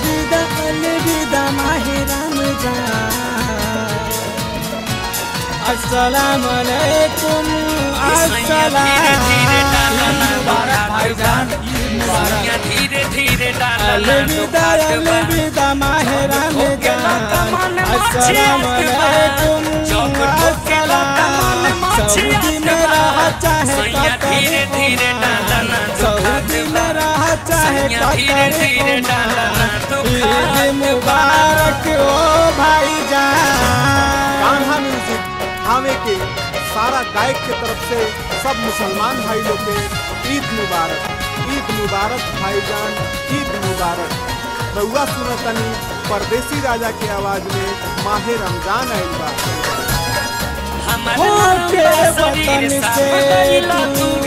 अलविदा अलविदा माहे रमज़ान अस्सलाम वालेकुम धीरे धीरे अलविदा अलविदा माहे रमज़ान अस्सलाम वालेकुम सऊदी में रह चाहे धीरे धीरे सऊदी में रह चाहे धीरे मुबारक ओ भाईजान। कान्हा म्यूज़िक हावे के सारा गायक के तरफ़ से सब मुसलमान भाई लोग के ईद मुबारक। ईद मुबारक भाईजान ईद मुबारक। रउआ सुनतनी परदेसी राजा के आवाज़ में माहे रमज़ान आइल बा से दूर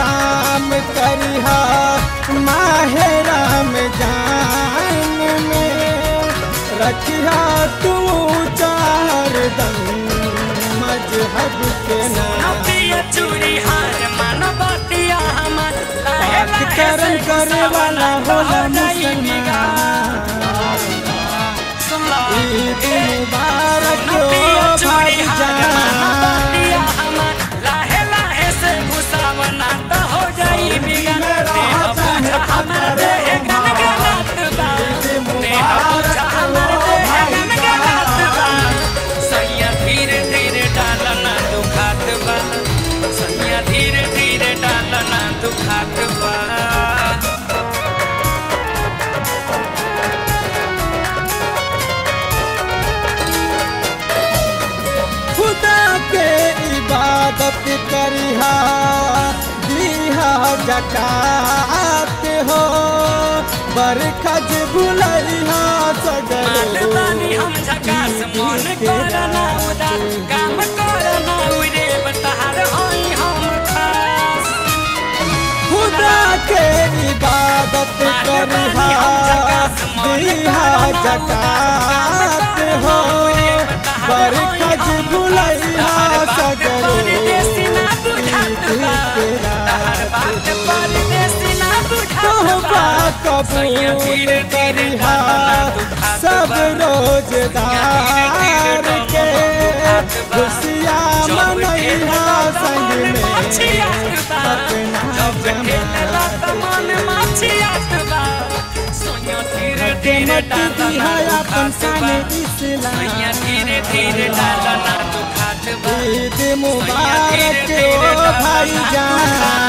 काम करिहा माहे राम जान में। रखिया तू चार दम मज़हब के नाम करवाला करन करे वाला होला करिहा दिहा जकात हो बरखज भुलैहा सगरो मालदानी हम झकास मन करना उदार काम करना उरे बतार होई हम खास। खुदा के इबादत करिहा दिहा जकात सब रोजदार के खुशिया मनैहा संग में ईद मुबारक ओ भाईजान